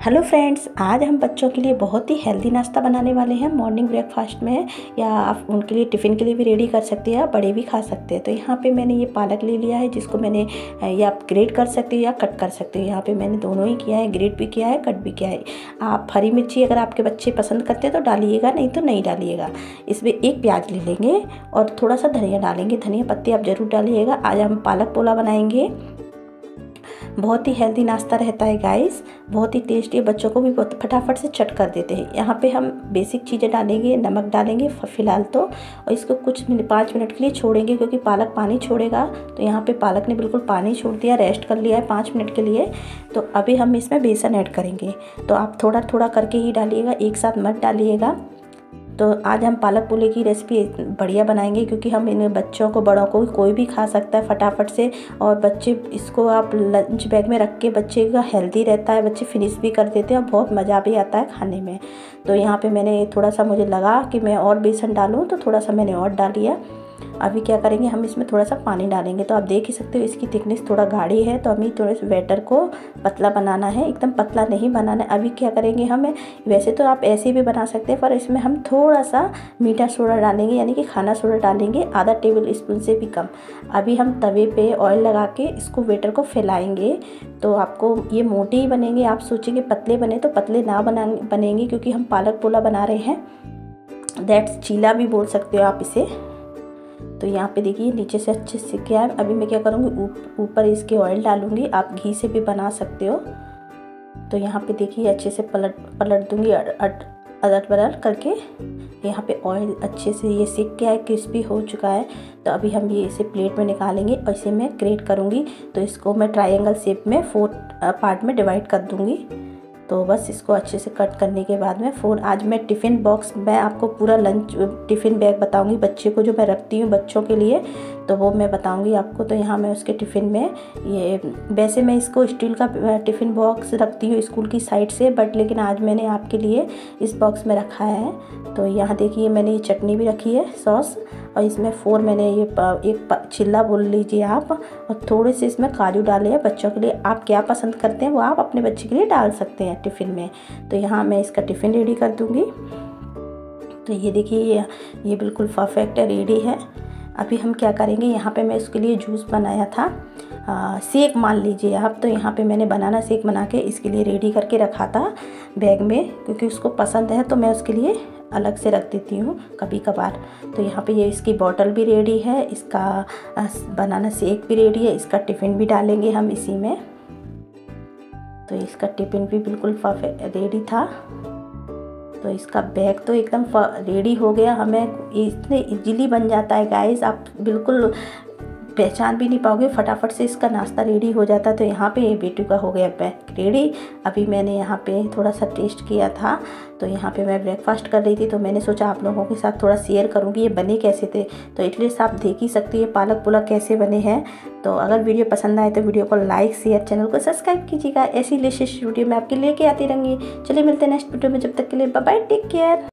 Hello friends आज हम बच्चों के लिए बहुत ही हेल्दी नाश्ता बनाने वाले हैं। मॉर्निंग ब्रेकफास्ट में या आप उनके लिए टिफ़िन के लिए भी रेडी कर सकते हैं, या बड़े भी खा सकते हैं। तो यहाँ पे मैंने ये पालक ले लिया है, जिसको मैंने या आप ग्रेट कर सकते हो या कट कर सकते हो। यहाँ पे मैंने दोनों ही किया है ग्रेट भी किया है कट भी किया है। आप हरी मिर्ची अगर आपके बच्चे पसंद करते हैं तो डालिएगा, नहीं तो नहीं डालिएगा। इसमें एक प्याज ले लेंगे और थोड़ा सा धनिया डालेंगे। धनिया पत्ती आप ज़रूर डालिएगा। आज हम पालक पोला बनाएँगे। बहुत ही हेल्दी नाश्ता रहता है गाइस बहुत ही टेस्टी बच्चों को भी बहुत फटाफट से चट कर देते हैं। यहाँ पे हम बेसिक चीज़ें डालेंगे, नमक डालेंगे फ़िलहाल तो और इसको कुछ मिनट, पाँच मिनट के लिए छोड़ेंगे, क्योंकि पालक पानी छोड़ेगा। तो यहाँ पे पालक ने बिल्कुल पानी छोड़ दिया रेस्ट कर लिया है पाँच मिनट के लिए। तो अभी हम इसमें बेसन ऐड करेंगे। तो आप थोड़ा थोड़ा करके ही डालिएगा, एक साथ मत डालिएगा। तो आज हम पालक पुले की रेसिपी बढ़िया बनाएँगे क्योंकि हम इन बच्चों को, बड़ों को कोई भी खा सकता है फटाफट से और बच्चे इसको आप लंच बैग में रख के बच्चे का हेल्दी रहता है, बच्चे फिनिश भी कर देते हैं और बहुत मज़ा भी आता है खाने में। तो यहाँ पर मैंने थोड़ा सा मुझे लगा कि मैं और बेसन डालूँ तो थोड़ा सा मैंने और डाल दिया। अभी क्या करेंगे, हम इसमें थोड़ा सा पानी डालेंगे। तो आप देख ही सकते हो, इसकी थिकनेस थोड़ा गाढ़ी है। तो हमें थोड़े से बैटर को पतला बनाना है, एकदम पतला नहीं बनाना है। अभी क्या करेंगे हम, वैसे तो आप ऐसे भी बना सकते हैं, पर इसमें हम थोड़ा सा मीठा सोडा डालेंगे, यानी कि खाना सोडा डालेंगे, आधा टेबल स्पून से भी कम। अभी हम तवे पे ऑयल लगा के इसको वेटर को फैलाएँगे तो आपको ये मोटे ही बनेंगे। आप सोचेंगे पतले बने तो पतले ना बना, बनेंगे, क्योंकि हम पालक पोला बना रहे हैं। दैट्स चीला भी बोल सकते हो आप इसे। तो यहाँ पे देखिए, नीचे से अच्छे से क्या है? अभी मैं क्या करूँगी ऊपर इसके ऑयल डालूँगी। आप घी से भी बना सकते हो। तो यहाँ पे देखिए, अच्छे से पलट पलट दूँगी अदर बदल करके। यहाँ पे ऑयल अच्छे से ये सीख गया है क्रिस्पी हो चुका है। तो अभी हम ये इसे प्लेट में निकालेंगे। और इसे मैं ग्रेट करूँगी। तो इसको मैं ट्रायंगल शेप में फोर पार्ट में डिवाइड कर दूँगी। तो बस इसको अच्छे से कट करने के बाद में फ़ोन, आज मैं टिफ़िन बॉक्स, मैं आपको पूरा लंच, टिफ़िन बैग बताऊँगी बच्चे को जो मैं रखती हूँ बच्चों के लिए। तो वो मैं बताऊँगी आपको। तो यहाँ मैं उसके टिफ़िन में ये, वैसे मैं इसको स्टील का टिफ़िन बॉक्स रखती हूँ स्कूल की साइड से, बट लेकिन आज मैंने आपके लिए इस बॉक्स में रखा है। तो यहाँ देखिए मैंने ये चटनी भी रखी है, सॉस, और इसमें फोर मैंने ये एक चिल्ला बोल लीजिए आप, और थोड़े से इसमें काजू डाले हैं बच्चों के लिए। आप क्या पसंद करते हैं वो आप अपने बच्चे के लिए डाल सकते हैं टिफ़िन में। तो यहाँ मैं इसका टिफ़िन रेडी कर दूँगी। तो ये देखिए, ये ये बिल्कुल परफेक्ट रेडी है। अभी हम क्या करेंगे? यहाँ पे मैं उसके लिए जूस बनाया था। आ, सेक मान लीजिए आप तो यहाँ पे मैंने बनाना सेक बना के इसके लिए रेडी करके रखा था बैग में क्योंकि उसको पसंद है तो मैं उसके लिए अलग से रख देती हूँ कभी कभार तो यहाँ पे ये इसकी बॉटल भी रेडी है इसका बनाना सेक भी रेडी है इसका टिफ़िन भी डालेंगे हम इसी में। तो इसका टिफ़िन भी बिल्कुल रेडी था। तो इसका बैग तो एकदम रेडी हो गया। हमें इतने इजीली बन जाता है गाइस आप बिल्कुल पहचान भी नहीं पाओगे, फटाफट से इसका नाश्ता रेडी हो जाता तो यहाँ पे बेटू का हो गया बैग रेडी अभी मैंने यहाँ पे थोड़ा सा टेस्ट किया था तो यहाँ पे मैं ब्रेकफास्ट कर रही थी तो मैंने सोचा आप लोगों के साथ थोड़ा शेयर करूँगी, ये बने कैसे थे? तो एटलीस्ट आप देख ही सकती है पालक पुलक कैसे बने हैं। तो अगर वीडियो पसंद आए तो वीडियो को लाइक शेयर चैनल को सब्सक्राइब कीजिएगा। ऐसी लेटेस्ट वीडियो मैं आपके लेके आती रहूँगी। चलिए मिलते हैं नेक्स्ट वीडियो में, जब तक के लिए बाय टेक केयर